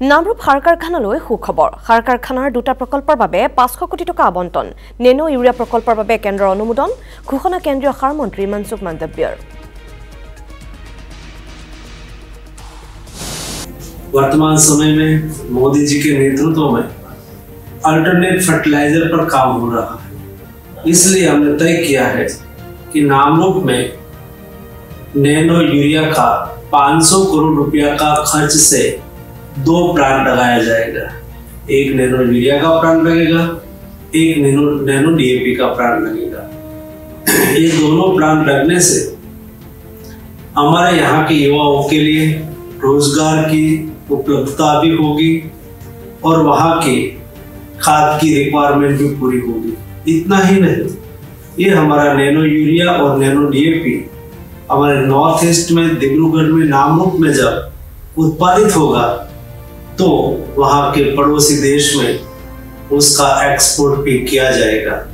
নামৰূপ সাৰ কাৰখানালৈ সুখবৰ সাৰ কাৰখানাৰ দুটা প্ৰকল্পৰ বাবে পাঁচশ কোটি টকা আবণ্টন নেনো ইউৰিয়া প্ৰকল্পৰ বাবে কেন্দ্ৰৰ অনুমোদন ঘোষণা কেন্দ্ৰীয় সাৰ মন্ত্ৰী মনসুখ মাণ্ডব্যৰ वर्तमान समय में मोदी जी के नेतृत्व में अल्टरनेट फर्टिलाइजर पर काम हो रहा है इसलिए हमने तय किया है कि नामरूप में नैनो यूरिया का 500 करोड़ रुपया का खर्च से दो प्लांट लगाया जाएगा। एक नैनो यूरिया का प्लांट लगेगा, एक नैनो नैनो डीएपी का प्लांट लगेगा। ये दोनों प्लांट लगने से हमारे यहाँ के युवाओं के लिए रोज़गार की उपलब्धता भी होगी और वहाँ की खाद की रिक्वायरमेंट भी पूरी होगी। इतना ही नहीं, ये हमारा नैनो यूरिया और नैनो डीएपी हमारे नॉर्थ ईस्ट में डिब्रूगढ़ में नामरूप में जब उत्पादित होगा तो वहाँ के पड़ोसी देश में उसका एक्सपोर्ट भी किया जाएगा।